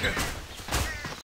Yeah.